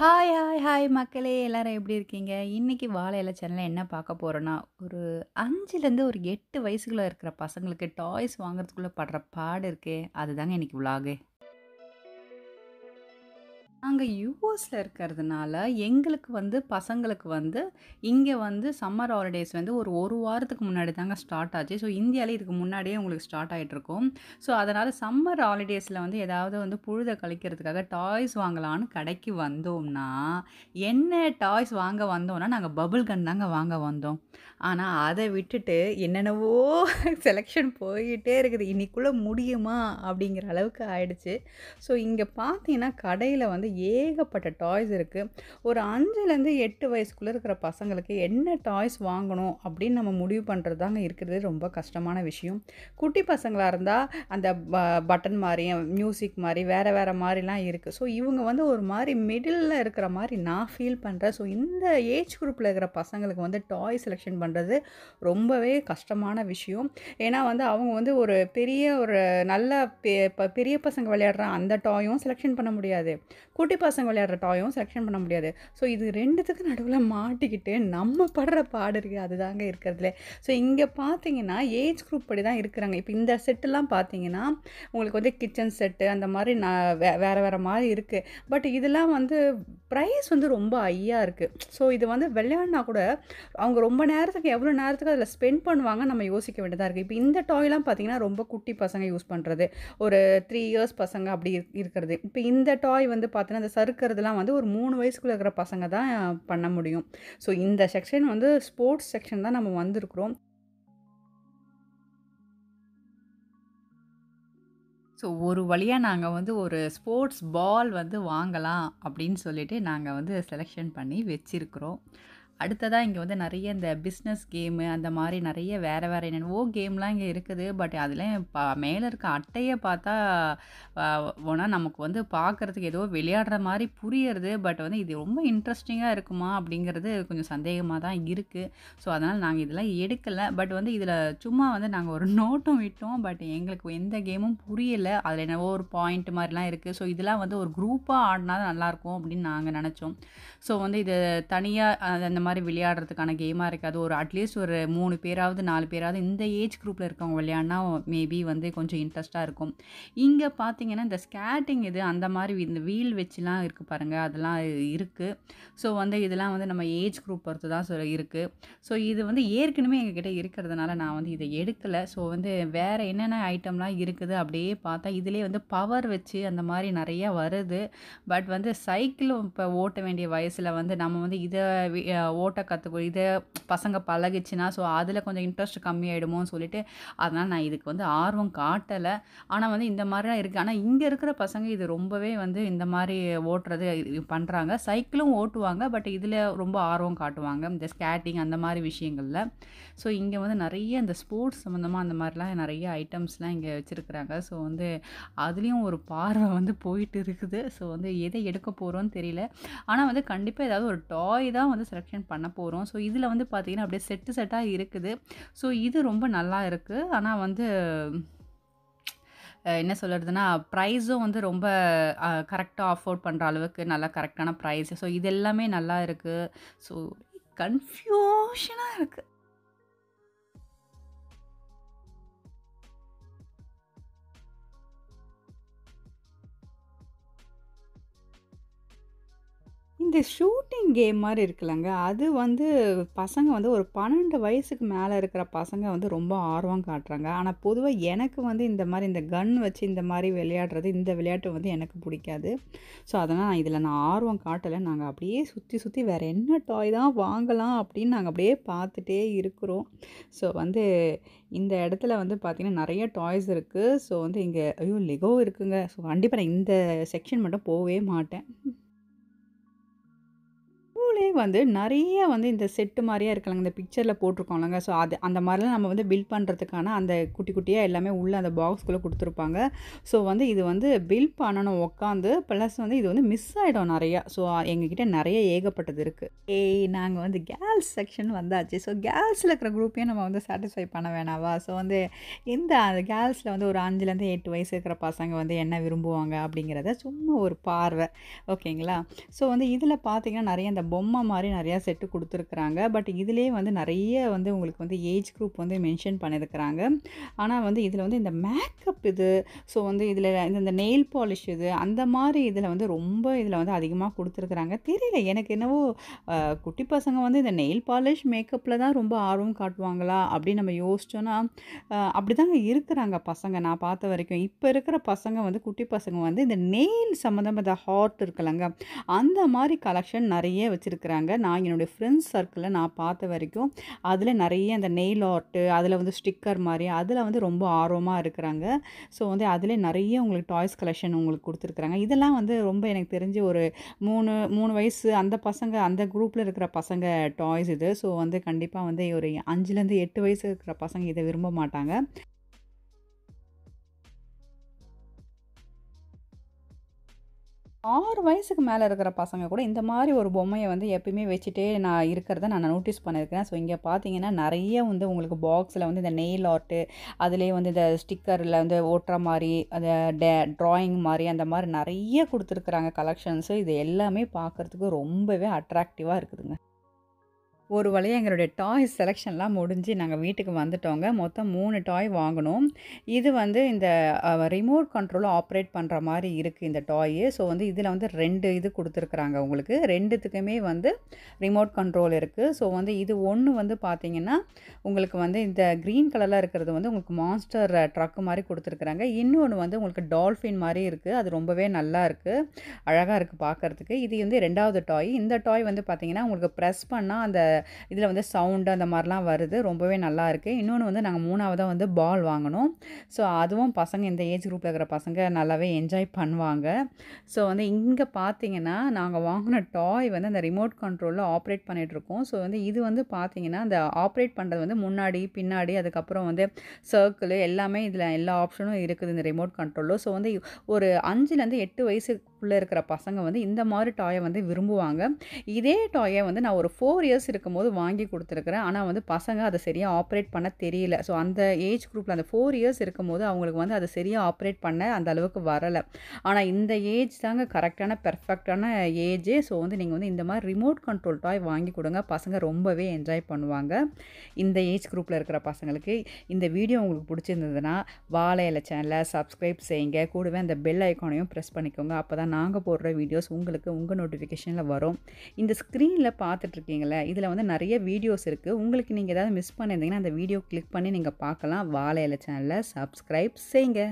Hi, hi, hi மக்களே! எல்லாரும் எப்படி இருக்கீங்க? இன்னைக்கு வாழை இலை சேனலில் என்ன பார்க்க போகிறோன்னா ஒரு அஞ்சுலேருந்து ஒரு எட்டு வயசுக்குள்ளே இருக்கிற பசங்களுக்கு டாய்ஸ் வாங்குறதுக்குள்ளே படுற பாடு இருக்கே, அதுதாங்க இன்றைக்கி விளாகு. நாங்கள் யூஎஸில் இருக்கிறதுனால, எங்களுக்கு வந்து பசங்களுக்கு வந்து இங்கே வந்து சம்மர் ஹாலிடேஸ் வந்து ஒரு ஒரு வாரத்துக்கு முன்னாடி தாங்க ஸ்டார்ட் ஆச்சு. ஸோ இந்தியாவிலே இதுக்கு முன்னாடியே உங்களுக்கு ஸ்டார்ட் ஆயிட்டுருக்கும். ஸோ அதனால் சம்மர் ஹாலிடேஸில் வந்து ஏதாவது வந்து புழுத கழிக்கிறதுக்காக டாய்ஸ் வாங்கலான்னு கடைக்கு வந்தோம்னா, என்ன டாய்ஸ் வாங்க வந்தோம்னா, நாங்கள் பபுள் கன் தாங்க வாங்க வந்தோம். ஆனால் அதை விட்டுட்டு என்னென்னவோ செலெக்ஷன் போயிட்டே இருக்குது. இன்றைக்குள்ளே முடியுமா? அப்படிங்கிற அளவுக்கு ஆயிடுச்சு. ஸோ இங்கே பார்த்தீங்கன்னா, கடையில் வந்து ஏகப்பட்ட டாய்ஸ் இருக்குது ஒரு அஞ்சுலேருந்து எட்டு வயசுக்குள்ளே இருக்கிற பசங்களுக்கு என்ன டாய்ஸ் வாங்கணும் அப்படின்னு நம்ம முடிவு பண்ணுறது தாங்க இருக்கிறது ரொம்ப கஷ்டமான விஷயம். குட்டி பசங்களாக இருந்தால் அந்த ப பட்டன் மாதிரி மியூசிக் மாதிரி வேறு வேறு மாதிரிலாம் இருக்குது ஸோ இவங்க வந்து ஒரு மாதிரி மிடில் இருக்கிற மாதிரி நான் ஃபீல் பண்ணுறேன் ஸோ இந்த ஏஜ் குரூப்பில் இருக்கிற பசங்களுக்கு வந்து டாய் செலெக்ஷன் பண்ணுறது ரொம்பவே கஷ்டமான விஷயம். ஏன்னா வந்து அவங்க வந்து ஒரு பெரிய ஒரு நல்ல பெ பெரிய பசங்க விளையாடுற அந்த டாயும் செலெக்ஷன் பண்ண முடியாது. குட்டி பசங்க விளையாடுற டாயும் செலெக்ஷன் பண்ண முடியாது. ஸோ இது ரெண்டுத்துக்கு நடுவில் மாட்டிக்கிட்டு நம்ம படுற பாடு இருக்கு. அதுதாங்க இருக்கிறதுல ஸோ இங்கே பார்த்தீங்கன்னா, ஏஜ் குரூப் படி தான் இருக்கிறாங்க. இப்போ இந்த செட்டுலாம் பார்த்தீங்கன்னா, உங்களுக்கு வந்து கிச்சன் செட்டு அந்த மாதிரி நான் வே வேறு வேறு மாதிரி இருக்குது பட் இதெல்லாம் வந்து ப்ரைஸ் வந்து ரொம்ப ஹையாக இருக்குது ஸோ இது வந்து விளையாடுனா கூட, அவங்க ரொம்ப நேரத்துக்கு எவ்வளோ நேரத்துக்கு அதில் ஸ்பெண்ட் பண்ணுவாங்க நம்ம யோசிக்க வேண்டியதாக இருக்குது இப்போ இந்த டாய்லாம் பார்த்தீங்கன்னா, ரொம்ப குட்டி பசங்க யூஸ் பண்ணுறது ஒரு த்ரீ இயர்ஸ் பசங்க அப்படி இருக்கிறது. இப்போ இந்த டாய் வந்து பார்த்தீங்கன்னா, இந்த சறுக்கிறதுலாம் வந்து ஒரு மூணு வயசுக்குள்ளே இருக்கிற பசங்க தான் பண்ண முடியும். ஸோ இந்த செக்ஷன் வந்து ஸ்போர்ட்ஸ் செக்ஷன் தான் நம்ம வந்திருக்கிறோம். ஸோ ஒரு வழியாக நாங்கள் வந்து ஒரு ஸ்போர்ட்ஸ் பால் வந்து வாங்கலாம் அப்படின்னு சொல்லிட்டு நாங்கள் வந்து செலக்ஷன் பண்ணி வச்சிருக்கிறோம். அடுத்ததாக இங்கே வந்து நிறைய இந்த பிஸ்னஸ் கேமு அந்த மாதிரி நிறைய வேறு வேறு என்னென்னவோ கேம்லாம் இங்கே இருக்குது. பட் அதில் பா மேலே இருக்க அட்டையை பார்த்தா, அ நமக்கு வந்து பார்க்கறதுக்கு ஏதோ விளையாடுற மாதிரி புரியிறது. பட் வந்து இது ரொம்ப இன்ட்ரெஸ்டிங்காக இருக்குமா? அப்படிங்கிறது கொஞ்சம் சந்தேகமாக தான் இருக்குது ஸோ அதனால் நாங்கள் இதெல்லாம் எடுக்கலை பட் வந்து இதில் சும்மா வந்து நாங்கள் ஒரு நோட்டும் விட்டோம். பட் எங்களுக்கு எந்த கேமும் புரியலை அதில் என்னவோ ஒரு பாயிண்ட் மாதிரிலாம் இருக்குது ஸோ இதெல்லாம் வந்து ஒரு குரூப்பாக ஆடினா நல்லாயிருக்கும் அப்படின்னு நாங்கள் நினச்சோம் ஸோ வந்து இது தனியாக அந்த மாதிரி மாதிரி விளையாடுறதுக்கான கேமாக இருக்காது. ஒரு அட்லீஸ்ட் ஒரு மூணு பேராவது, நாலு பேராவது இந்த ஏஜ் குரூப்பில் இருக்கவங்க விளையாடினா மேபி வந்து கொஞ்சம் இன்ட்ரெஸ்ட்டாக இருக்கும். இங்கே பார்த்தீங்கன்னா, இந்த ஸ்கேட்டிங் இது அந்த மாதிரி இந்த வீல் வச்சுலாம் இருக்குது பாருங்கள் அதெல்லாம் இருக்குது ஸோ வந்து இதெல்லாம் வந்து நம்ம ஏஜ் குரூப் பொறுத்து தான் சொ இருக்குது ஸோ இது வந்து ஏற்கனவே எங்ககிட்ட இருக்கிறதுனால நான் வந்து இதை எடுக்கலை ஸோ வந்து வேறு என்னென்ன ஐட்டம்லாம் இருக்குது அப்படியே பார்த்தா, இதிலே வந்து பவர் வச்சு அந்த மாதிரி நிறைய வருது. பட் வந்து சைக்கிளும் இப்போ ஓட்ட வேண்டிய வயசில் வந்து நம்ம வந்து இதை ஓட்ட கற்றுக்கோ இதை பசங்க பழகிச்சுன்னா ஸோ அதில் கொஞ்சம் இன்ட்ரெஸ்ட் கம்மியாயிடுமோன்னு சொல்லிட்டு, அதனால் நான் இதுக்கு வந்து ஆர்வம் காட்டலை ஆனால் வந்து இந்த மாதிரிலாம் இருக்குது ஆனால் இங்கே இருக்கிற பசங்க இது ரொம்பவே வந்து இந்த மாதிரி ஓட்டுறது பண்ணுறாங்க சைக்கிளும் ஓட்டுவாங்க. பட் இதில் ரொம்ப ஆர்வம் காட்டுவாங்க. இந்த ஸ்கேட்டிங் அந்த மாதிரி விஷயங்களில் ஸோ இங்கே வந்து நிறைய இந்த ஸ்போர்ட்ஸ் சம்மந்தமாக அந்த மாதிரிலாம் நிறைய ஐட்டம்ஸ்லாம் இங்கே வச்சுருக்குறாங்க ஸோ வந்து அதுலேயும் ஒரு பார்வை வந்து போயிட்டு இருக்குது. ஸோ வந்து எதை எடுக்க போகிறோன்னு தெரியல. ஆனால் வந்து கண்டிப்பாக ஏதாவது ஒரு டாய் தான் வந்து செலெக்ஷன் பண்ண போகிறோம் ஸோ இதில் வந்து பார்த்திங்கன்னா அப்படியே செட்டு செட்டாக இருக்குது. ஸோ இது ரொம்ப நல்லா இருக்குது ஆனால் வந்து என்ன சொல்கிறதுனா ப்ரைஸும் வந்து ரொம்ப கரெக்டாக அஃபோர்ட் பண்ணுற அளவுக்கு நல்லா கரெக்டான ப்ரைஸ் ஸோ இது எல்லாமே நல்லா இருக்குது ஸோ கன்ஃபியூஷனாக இருக்குது இந்த ஷூட்டிங் கேம் மாதிரி இருக்குல்லங்க, அது வந்து பசங்க வந்து ஒரு 12 வயசுக்கு மேலே இருக்கிற பசங்க வந்து ரொம்ப ஆர்வம் காட்டுறாங்க. ஆனால் பொதுவாக எனக்கு வந்து இந்த மாதிரி இந்த கன் வச்சு இந்த மாதிரி விளையாடுறது, இந்த விளையாட்டு வந்து எனக்கு பிடிக்காது ஸோ அதனால் நான் இதில் நான் ஆர்வம் காட்டலை நாங்கள் அப்படியே சுற்றி சுற்றி வேறு என்ன டாய் தான் வாங்கலாம் அப்படின்னு நாங்கள் அப்படியே பார்த்துட்டே இருக்கிறோம். ஸோ வந்து இந்த இடத்துல வந்து பார்த்திங்கன்னா நிறைய டாய்ஸ் இருக்குது ஸோ வந்து இங்கே ஐயோ! லெகோ இருக்குங்க. ஸோ கண்டிப்பாக நான் இந்த செக்ஷன் மட்டும் போகவே மாட்டேன். நடுவுலயே வந்து நிறைய வந்து இந்த செட்டு மாதிரியே இருக்கலாங்க இந்த பிக்சரில் போட்டிருக்கோம்லங்க. ஸோ அது அந்த மாதிரிலாம் நம்ம வந்து பில்ட் பண்ணுறதுக்கான அந்த குட்டி குட்டியாக எல்லாமே உள்ளே அந்த பாக்ஸ்குள்ளே கொடுத்துருப்பாங்க ஸோ வந்து இது வந்து பில்ட் பண்ணணும் உட்காந்து. ப்ளஸ் வந்து இது வந்து மிஸ் ஆகிடும் நிறையா ஸோ எங்ககிட்ட நிறைய ஏகப்பட்டது இருக்குது ஏய் நாங்கள் வந்து கேர்ள்ஸ் செக்ஷன் வந்தாச்சு. ஸோ கேர்ள்ஸில் இருக்கிற குரூப்பையும் நம்ம வந்து சாட்டிஸ்ஃபை பண்ண வேணாவா? ஸோ வந்து இந்த கேர்ள்ஸ்ல வந்து ஒரு 5லேருந்து 8 வயசு இருக்கிற பசங்க வந்து என்ன விரும்புவாங்க அப்படிங்கிறத சும்மா ஒரு பார்வை. ஓகேங்களா? ஸோ வந்து இதில் பார்த்தீங்கன்னா, நிறைய இந்த பொம்மை ரொம்ப மாதிரி நிறையா செட்டு கொடுத்துருக்குறாங்க பட் இதுலேயே வந்து நிறைய வந்து உங்களுக்கு வந்து ஏஜ் குரூப் வந்து மென்ஷன் பண்ணியிருக்கிறாங்க. ஆனால் வந்து இதில் வந்து இந்த மேக்கப் இது, ஸோ வந்து இதில் இந்த நெயில் பாலிஷ் இது, அந்த மாதிரி இதில் வந்து ரொம்ப இதில் வந்து அதிகமாக கொடுத்துருக்குறாங்க தெரியல எனக்கு என்னவோ குட்டி பசங்க வந்து இந்த நெயில் பாலிஷ், மேக்கப்பில் தான் ரொம்ப ஆர்வம் காட்டுவாங்களா? அப்படின்னு நம்ம யோசிச்சோன்னா அப்படி அப்படிதாங்க இருக்கிறாங்க பசங்க நான் பார்த்த வரைக்கும். இப்போ இருக்கிற பசங்க வந்து குட்டி பசங்க வந்து இந்த நெயில் சம்மந்தமாக இந்த ஹார்ட் இருக்குல்லங்க, அந்த மாதிரி கலெக்ஷன் நிறைய வச்சு இருக்கிறாங்க நான் என்னுடைய ஃப்ரெண்ட்ஸ் சர்க்கிளில் நான் பார்த்த வரைக்கும், அதில் நிறைய அந்த நெயில் ஆர்ட்டு, அதில் வந்து ஸ்டிக்கர் மாதிரி அதில் வந்து ரொம்ப ஆர்வமாக இருக்கிறாங்க. ஸோ வந்து அதிலே நிறைய உங்களுக்கு டாய்ஸ் கலெக்ஷன் உங்களுக்கு கொடுத்துருக்குறாங்க இதெல்லாம் வந்து ரொம்ப எனக்கு தெரிஞ்சு ஒரு 3 3 வயசு அந்த பசங்க அந்த குரூப்பில் இருக்கிற பசங்க டாய்ஸ் இது. ஸோ வந்து கண்டிப்பாக வந்து ஒரு 5லேருந்து 8 வயசு இருக்கிற பசங்க இதை விரும்ப மாட்டாங்க. ஆறு வயசுக்கு மேலே இருக்கிற பசங்க கூட இந்த மாதிரி ஒரு பொம்மையை வந்து எப்பயுமே வச்சுட்டே நான் இருக்கிறத நான் நோட்டீஸ் பண்ணியிருக்கேன். ஸோ இங்கே பார்த்தீங்கன்னா, நிறைய வந்து உங்களுக்கு பாக்ஸில் வந்து இந்த நெயில் ஆர்ட்டு, அதுலேயே வந்து இந்த ஸ்டிக்கரில் வந்து ஓட்டுற மாதிரி அந்த டே ட்ராயிங் மாதிரி அந்த மாதிரி நிறைய கொடுத்துருக்குறாங்க கலெக்ஷன்ஸு. இது எல்லாமே பார்க்கறதுக்கு ரொம்பவே அட்ராக்டிவாக இருக்குதுங்க. ஒரு வழியாக எங்களுடைய டாய்ஸ் செலெக்ஷன்லாம் முடிஞ்சு நாங்கள் வீட்டுக்கு வந்துட்டோங்க. மொத்தம் மூணு டாய் வாங்கினோம் இது வந்து இந்த ரிமோட் கண்ட்ரோல் ஆப்ரேட் பண்ணுற மாதிரி இருக்குது இந்த டாயு ஸோ வந்து இதில் வந்து ரெண்டு இது கொடுத்துருக்குறாங்க உங்களுக்கு. ரெண்டுத்துக்குமே வந்து ரிமோட் கண்ட்ரோல் இருக்குது ஸோ வந்து இது ஒன்று வந்து பார்த்திங்கன்னா உங்களுக்கு வந்து இந்த க்ரீன் கலரில் இருக்கிறது வந்து உங்களுக்கு மான்ஸ்டர் ட்ரக் மாதிரி கொடுத்துருக்குறாங்க இன்னொன்று வந்து உங்களுக்கு டால்ஃபின் மாதிரி இருக்குது அது ரொம்பவே நல்லா இருக்குது அழகாக இருக்குது பார்க்கறதுக்கு. இது வந்து ரெண்டாவது டாய். இந்த டாய் வந்து பார்த்திங்கன்னா உங்களுக்கு ப்ரெஸ் பண்ணால் அந்த இதில் வந்து சவுண்டு அந்த மாதிரிலாம் வருது. ரொம்பவே நல்லா இன்னொன்று வந்து நாங்கள் மூணாவதாக வந்து பால் வாங்கினோம் ஸோ அதுவும் பசங்க இந்த ஏஜ் குரூப்பில் இருக்கிற பசங்க நல்லாவே என்ஜாய் பண்ணுவாங்க. ஸோ வந்து இங்கே பார்த்தீங்கன்னா, நாங்கள் வாங்கின டாய் வந்து அந்த ரிமோட் கண்ட்ரோலில் ஆப்ரேட் பண்ணிகிட்ருக்கோம் ஸோ வந்து இது வந்து பார்த்தீங்கன்னா, அந்த ஆப்ரேட் பண்ணுறது வந்து முன்னாடி, பின்னாடி அதுக்கப்புறம் வந்து சர்க்கிள் எல்லாமே இதில் எல்லா ஆப்ஷனும் இருக்குது இந்த ரிமோட் கண்ட்ரோலில் ஸோ வந்து ஒரு 5லேருந்து 8 உள்ளே இருக்கிற பசங்க வந்து இந்த மாதிரி டாயை வந்து விரும்புவாங்க. இதே டாயை வந்து நான் ஒரு ஃபோர் இயர்ஸ் இருக்கும்போது வாங்கி கொடுத்துருக்குறேன் ஆனால் வந்து பசங்க அதை சரியாக ஆப்ரேட் பண்ண தெரியல. ஸோ அந்த ஏஜ் குரூப்பில் அந்த ஃபோர் இயர்ஸ் இருக்கும்போது அவங்களுக்கு வந்து அதை சரியா ஆப்ரேட் பண்ண அந்த அளவுக்கு வரலை ஆனால் இந்த ஏஜ் தாங்க கரெக்டான பெர்ஃபெக்ட்டான ஏஜே ஸோ வந்து நீங்கள் வந்து இந்த மாதிரி ரிமோட் கண்ட்ரோல் டாய் வாங்கி கொடுங்க பசங்க ரொம்பவே என்ஜாய் பண்ணுவாங்க. இந்த ஏஜ் குரூப்பில் இருக்கிற பசங்களுக்கு. இந்த வீடியோ உங்களுக்கு பிடிச்சிருந்ததுன்னா வாழை இலை சேனலை சப்ஸ்கிரைப் செய்யுங்க. கூடவே அந்த பெல் ஐக்கானையும் ப்ரெஸ் பண்ணிக்கோங்க. அப்பதான் நாங்கள் போடுற வீடியோஸ் உங்களுக்கு உங்கள் நோட்டிஃபிகேஷனில் வரும். இந்த ஸ்க்ரீனில் பார்த்துட்ருக்கீங்களே இதில் வந்து நிறைய வீடியோஸ் இருக்குது உங்களுக்கு நீங்கள் ஏதாவது மிஸ் பண்ணியிருந்தீங்கன்னா, அந்த வீடியோ கிளிக் பண்ணி நீங்கள் பார்க்கலாம். வாழை இலை சப்ஸ்கிரைப் செய்யுங்க.